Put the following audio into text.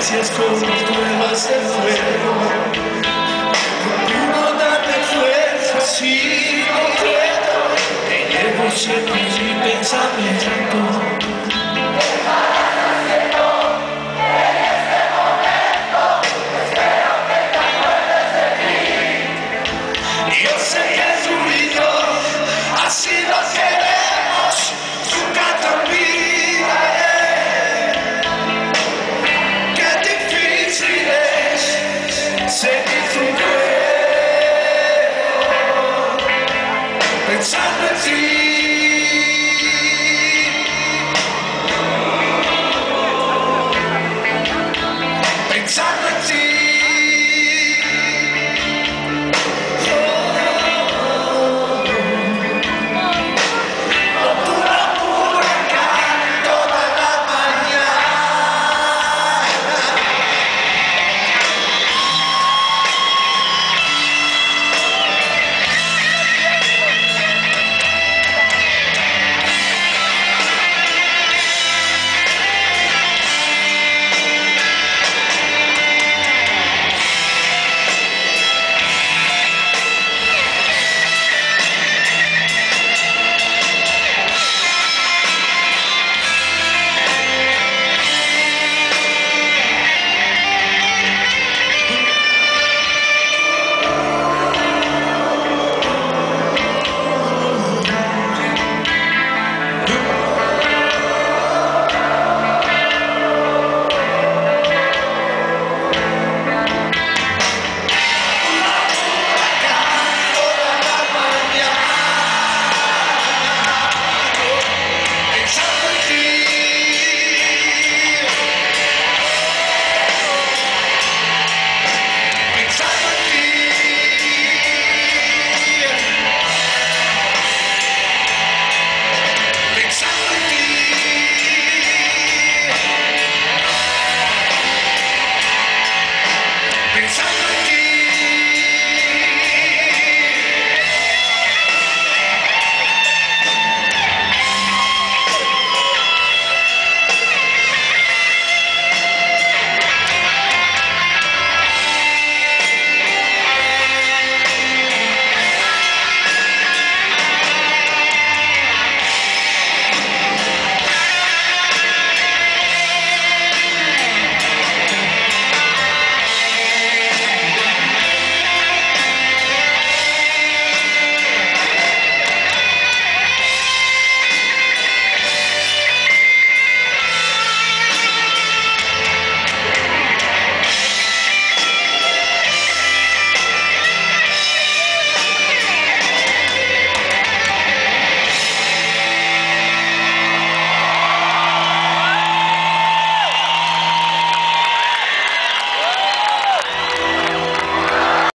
ausencias como pruebas de fuego. Uno dame fuerza si no puedo, te llevo siempre mi pensamiento. insanity.